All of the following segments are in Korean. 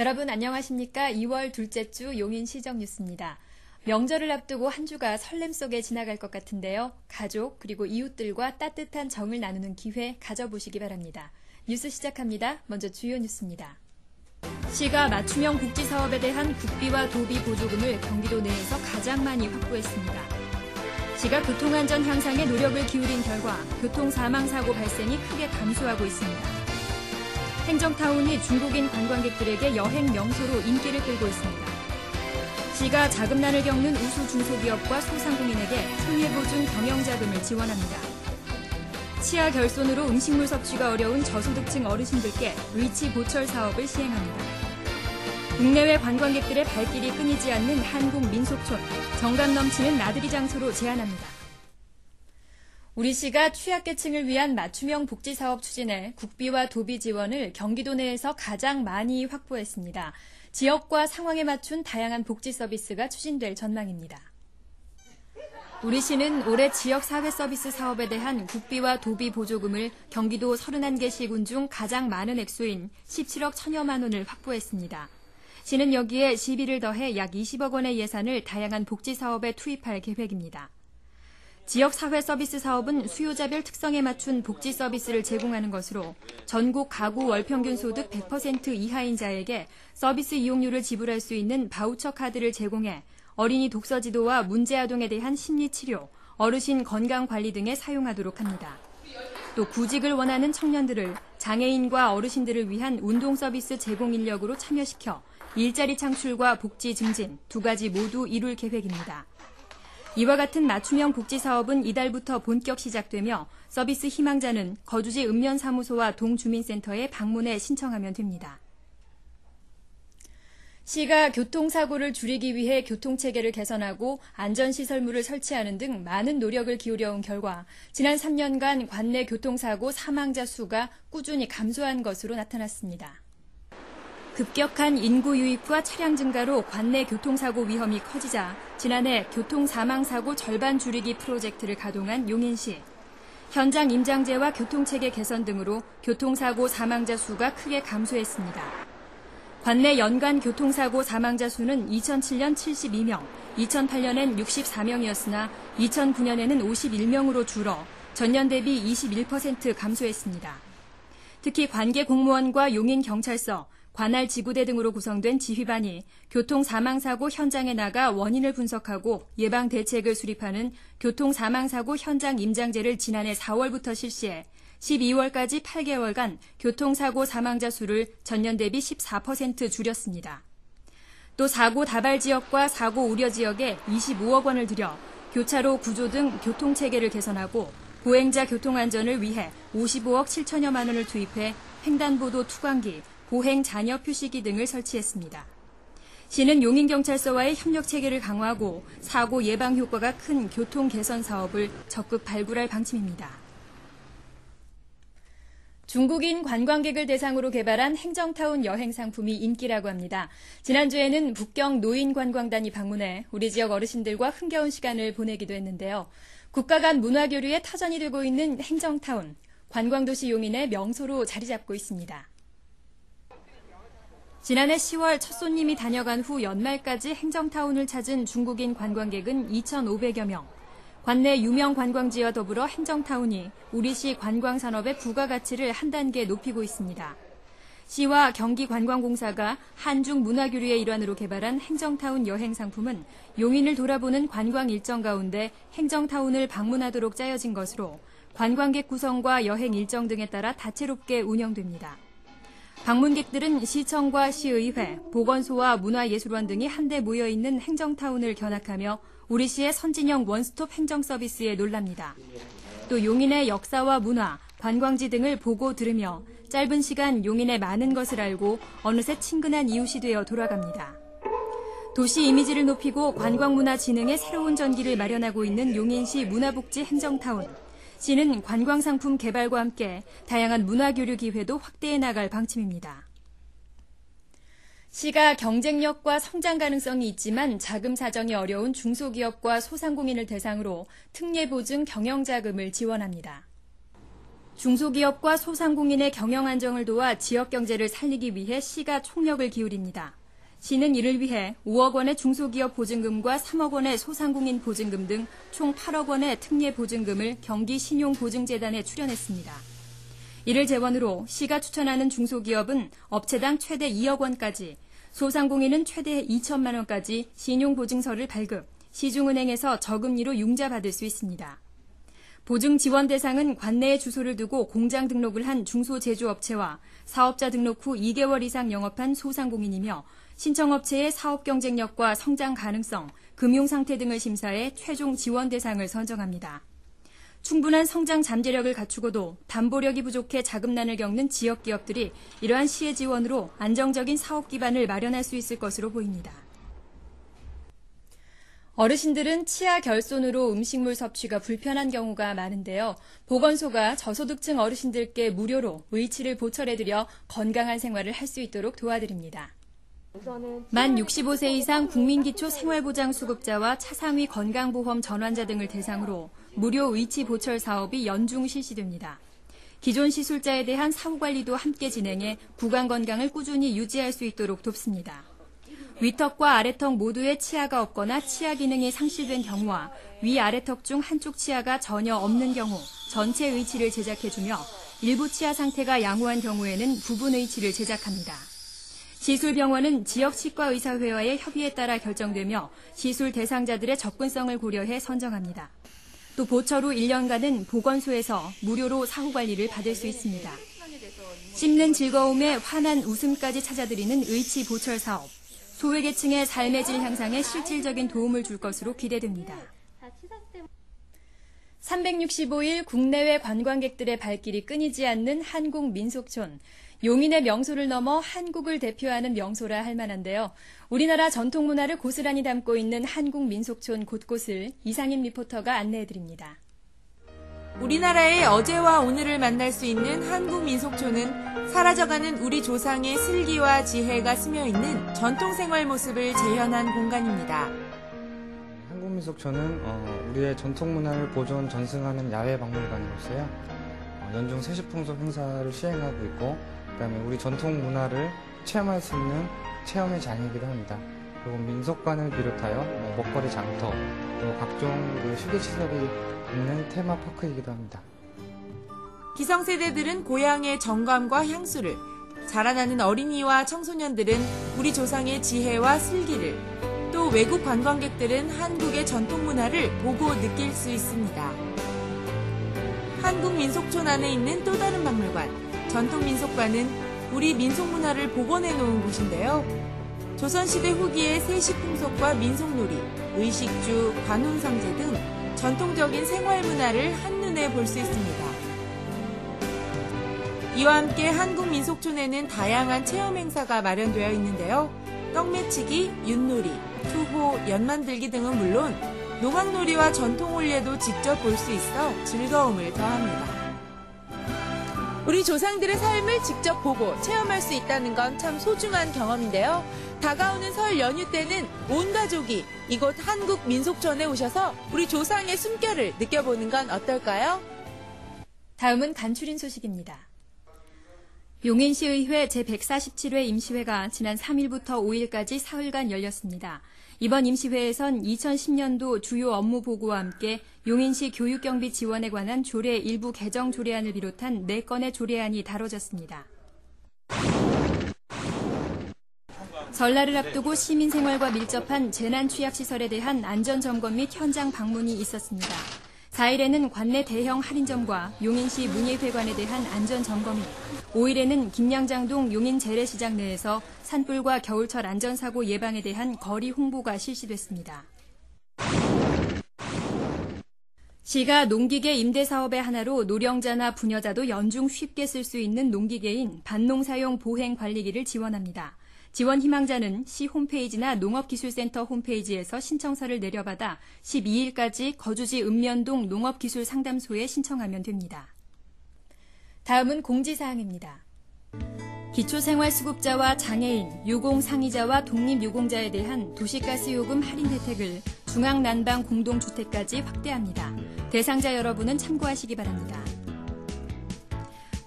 여러분 안녕하십니까? 2월 둘째 주 용인 시정 뉴스입니다. 명절을 앞두고 한 주가 설렘 속에 지나갈 것 같은데요. 가족 그리고 이웃들과 따뜻한 정을 나누는 기회 가져보시기 바랍니다. 뉴스 시작합니다. 먼저 주요 뉴스입니다. 시가 맞춤형 복지 사업에 대한 국비와 도비 보조금을 경기도 내에서 가장 많이 확보했습니다. 시가 교통안전 향상에 노력을 기울인 결과 교통 사망 사고 발생이 크게 감소하고 있습니다. 행정타운이 중국인 관광객들에게 여행 명소로 인기를 끌고 있습니다. 시가 자금난을 겪는 우수 중소기업과 소상공인에게 손해보증 경영자금을 지원합니다. 치아 결손으로 음식물 섭취가 어려운 저소득층 어르신들께 위치 보철 사업을 시행합니다. 국내외 관광객들의 발길이 끊이지 않는 한국 민속촌, 정감 넘치는 나들이 장소로 제안합니다. 우리시가 취약계층을 위한 맞춤형 복지 사업 추진에 국비와 도비 지원을 경기도 내에서 가장 많이 확보했습니다. 지역과 상황에 맞춘 다양한 복지 서비스가 추진될 전망입니다. 우리시는 올해 지역 사회 서비스 사업에 대한 국비와 도비 보조금을 경기도 31개 시군 중 가장 많은 액수인 17억 천여만 원을 확보했습니다. 시는 여기에 시비를 더해 약 20억 원의 예산을 다양한 복지 사업에 투입할 계획입니다. 지역 사회 서비스 사업은 수요자별 특성에 맞춘 복지 서비스를 제공하는 것으로 전국 가구 월평균 소득 100% 이하인 자에게 서비스 이용료를 지불할 수 있는 바우처 카드를 제공해 어린이 독서 지도와 문제 아동에 대한 심리 치료, 어르신 건강 관리 등에 사용하도록 합니다. 또 구직을 원하는 청년들을 장애인과 어르신들을 위한 운동 서비스 제공 인력으로 참여시켜 일자리 창출과 복지 증진 두 가지 모두 이룰 계획입니다. 이와 같은 맞춤형 복지 사업은 이달부터 본격 시작되며 서비스 희망자는 거주지 읍면사무소와 동주민센터에 방문해 신청하면 됩니다. 시가 교통사고를 줄이기 위해 교통체계를 개선하고 안전시설물을 설치하는 등 많은 노력을 기울여온 결과 지난 3년간 관내 교통사고 사망자 수가 꾸준히 감소한 것으로 나타났습니다. 급격한 인구 유입과 차량 증가로 관내 교통사고 위험이 커지자 지난해 교통 사망 사고 절반 줄이기 프로젝트를 가동한 용인시. 현장 임장제와 교통체계 개선 등으로 교통사고 사망자 수가 크게 감소했습니다. 관내 연간 교통사고 사망자 수는 2007년 72명, 2008년엔 64명이었으나 2009년에는 51명으로 줄어 전년 대비 21% 감소했습니다. 특히 관계 공무원과 용인 경찰서, 관할 지구대 등으로 구성된 지휘반이 교통 사망사고 현장에 나가 원인을 분석하고 예방 대책을 수립하는 교통 사망사고 현장 임장제를 지난해 4월부터 실시해 12월까지 8개월간 교통사고 사망자 수를 전년 대비 14% 줄였습니다. 또 사고 다발 지역과 사고 우려 지역에 25억 원을 들여 교차로 구조 등 교통 체계를 개선하고 보행자 교통 안전을 위해 55억 7천여만 원을 투입해 횡단보도 투광기, 보행 잔여 표시기 등을 설치했습니다. 시는 용인경찰서와의 협력 체계를 강화하고 사고 예방 효과가 큰 교통 개선 사업을 적극 발굴할 방침입니다. 중국인 관광객을 대상으로 개발한 행정타운 여행 상품이 인기라고 합니다. 지난주에는 북경 노인관광단이 방문해 우리 지역 어르신들과 흥겨운 시간을 보내기도 했는데요. 국가 간 문화교류의 터전이 되고 있는 행정타운, 관광도시 용인의 명소로 자리 잡고 있습니다. 지난해 10월 첫 손님이 다녀간 후 연말까지 행정타운을 찾은 중국인 관광객은 2,500여 명. 관내 유명 관광지와 더불어 행정타운이 우리시 관광산업의 부가가치를 한 단계 높이고 있습니다. 시와 경기관광공사가 한중 문화교류의 일환으로 개발한 행정타운 여행 상품은 용인을 돌아보는 관광 일정 가운데 행정타운을 방문하도록 짜여진 것으로 관광객 구성과 여행 일정 등에 따라 다채롭게 운영됩니다. 방문객들은 시청과 시의회, 보건소와 문화예술원 등이 한데 모여 있는 행정타운을 견학하며 우리 시의 선진형 원스톱 행정 서비스에 놀랍니다. 또 용인의 역사와 문화, 관광지 등을 보고 들으며 짧은 시간 용인의 많은 것을 알고 어느새 친근한 이웃이 되어 돌아갑니다. 도시 이미지를 높이고 관광문화 진흥의 새로운 전기를 마련하고 있는 용인시 문화복지 행정타운. 시는 관광 상품 개발과 함께 다양한 문화 교류 기회도 확대해 나갈 방침입니다. 시가 경쟁력과 성장 가능성이 있지만 자금 사정이 어려운 중소기업과 소상공인을 대상으로 특례 보증 경영 자금을 지원합니다. 중소기업과 소상공인의 경영 안정을 도와 지역 경제를 살리기 위해 시가 총력을 기울입니다. 시는 이를 위해 5억 원의 중소기업 보증금과 3억 원의 소상공인 보증금 등 총 8억 원의 특례 보증금을 경기 신용보증재단에 출연했습니다. 이를 재원으로 시가 추천하는 중소기업은 업체당 최대 2억 원까지, 소상공인은 최대 2천만 원까지 신용보증서를 발급, 시중은행에서 저금리로 융자받을 수 있습니다. 보증 지원 대상은 관내에 주소를 두고 공장 등록을 한 중소제조업체와 사업자 등록 후 2개월 이상 영업한 소상공인이며 신청업체의 사업 경쟁력과 성장 가능성, 금융 상태 등을 심사해 최종 지원 대상을 선정합니다. 충분한 성장 잠재력을 갖추고도 담보력이 부족해 자금난을 겪는 지역 기업들이 이러한 시의 지원으로 안정적인 사업 기반을 마련할 수 있을 것으로 보입니다. 어르신들은 치아 결손으로 음식물 섭취가 불편한 경우가 많은데요. 보건소가 저소득층 어르신들께 무료로 의치를 보철해드려 건강한 생활을 할 수 있도록 도와드립니다. 만 65세 이상 국민기초 생활보장수급자와 차상위 건강보험 전환자 등을 대상으로 무료 의치 보철 사업이 연중 실시됩니다. 기존 시술자에 대한 사후 관리도 함께 진행해 구강 건강을 꾸준히 유지할 수 있도록 돕습니다. 위턱과 아래턱 모두에 치아가 없거나 치아 기능이 상실된 경우와 위아래턱 중 한쪽 치아가 전혀 없는 경우 전체 의치를 제작해주며 일부 치아 상태가 양호한 경우에는 부분 의치를 제작합니다. 시술병원은 지역 치과의사회와의 협의에 따라 결정되며 시술 대상자들의 접근성을 고려해 선정합니다. 또 보철 후 1년간은 보건소에서 무료로 사후관리를 받을 수 있습니다. 씹는 즐거움에 환한 웃음까지 찾아드리는 의치 보철 사업. 소외계층의 삶의 질 향상에 실질적인 도움을 줄 것으로 기대됩니다. 365일 국내외 관광객들의 발길이 끊이지 않는 한국 민속촌. 용인의 명소를 넘어 한국을 대표하는 명소라 할 만한데요. 우리나라 전통 문화를 고스란히 담고 있는 한국 민속촌 곳곳을 이상임 리포터가 안내해 드립니다. 우리나라의 어제와 오늘을 만날 수 있는 한국 민속촌은 사라져가는 우리 조상의 슬기와 지혜가 스며 있는 전통 생활 모습을 재현한 공간입니다. 한국 민속촌은 어, 우리의 전통 문화를 보존 전승하는 야외 박물관으로서요. 어, 연중 세시풍속 행사를 시행하고 있고 그다음에 우리 전통 문화를 체험할 수 있는 체험의 장이기도 합니다. 그리고 민속관을 비롯하여 뭐 먹거리 장터, 그리고 각종 그 휴게시설이 있는 테마파크이기도 합니다. 기성세대들은 고향의 정감과 향수를, 자라나는 어린이와 청소년들은 우리 조상의 지혜와 슬기를, 또 외국 관광객들은 한국의 전통 문화를 보고 느낄 수 있습니다. 한국 민속촌 안에 있는 또 다른 박물관, 전통 민속관은 우리 민속 문화를 복원해 놓은 곳인데요. 조선시대 후기의 세시풍속과 민속놀이, 의식주, 관훈상제 등 전통적인 생활 문화를 한눈에 볼 수 있습니다. 이와 함께 한국 민속촌에는 다양한 체험 행사가 마련되어 있는데요. 떡매치기, 윷놀이, 투호, 연만들기 등은 물론 농악놀이와 전통올례도 직접 볼 수 있어 즐거움을 더합니다. 우리 조상들의 삶을 직접 보고 체험할 수 있다는 건 참 소중한 경험인데요. 다가오는 설 연휴 때는 온 가족이 이곳 한국 민속촌에 오셔서 우리 조상의 숨결을 느껴보는 건 어떨까요? 다음은 간추린 소식입니다. 용인시의회 제147회 임시회가 지난 3일부터 5일까지 사흘간 열렸습니다. 이번 임시회에선 2010년도 주요 업무 보고와 함께 용인시 교육경비 지원에 관한 조례 일부 개정 조례안을 비롯한 4건의 조례안이 다뤄졌습니다. 설날을 앞두고 시민 생활과 밀접한 재난 취약 시설에 대한 안전 점검 및 현장 방문이 있었습니다. 4일에는 관내 대형 할인점과 용인시 문예회관에 대한 안전 점검이, 5일에는 김양장동 용인 재래시장 내에서 산불과 겨울철 안전사고 예방에 대한 거리 홍보가 실시됐습니다. 시가 농기계 임대 사업의 하나로 노령자나 부녀자도 연중 쉽게 쓸 수 있는 농기계인 반농사용 보행 관리기를 지원합니다. 지원 희망자는 시 홈페이지나 농업기술센터 홈페이지에서 신청서를 내려받아 12일까지 거주지 읍면동 농업기술상담소에 신청하면 됩니다. 다음은 공지사항입니다. 기초생활수급자와 장애인, 유공상의자와 독립유공자에 대한 도시가스 요금 할인 혜택을 중앙난방 공동주택까지 확대합니다. 대상자 여러분은 참고하시기 바랍니다.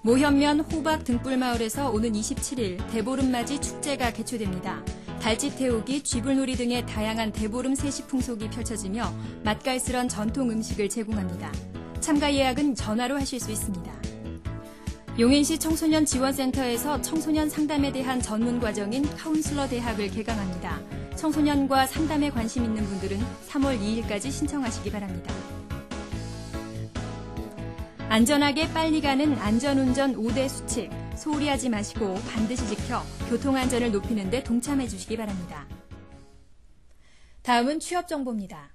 모현면 호박 등불 마을에서 오는 27일 대보름맞이 축제가 개최됩니다. 달짓 태우기, 쥐불놀이 등의 다양한 대보름 세시 풍속이 펼쳐지며 맛깔스런 전통 음식을 제공합니다. 참가 예약은 전화로 하실 수 있습니다. 용인시 청소년 지원센터에서 청소년 상담에 대한 전문 과정인 카운슬러 대학을 개강합니다. 청소년과 상담에 관심 있는 분들은 3월 2일까지 신청하시기 바랍니다. 안전하게 빨리 가는 안전운전 5대 수칙 소홀히 하지 마시고 반드시 지켜 교통안전을 높이는 데 동참해 주시기 바랍니다. 다음은 취업 정보입니다.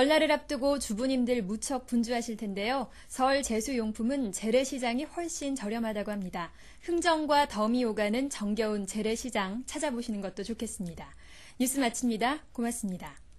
설날을 앞두고 주부님들 무척 분주하실 텐데요. 설 제수용품은 재래시장이 훨씬 저렴하다고 합니다. 흥정과 덤이 오가는 정겨운 재래시장 찾아보시는 것도 좋겠습니다. 뉴스 마칩니다. 고맙습니다.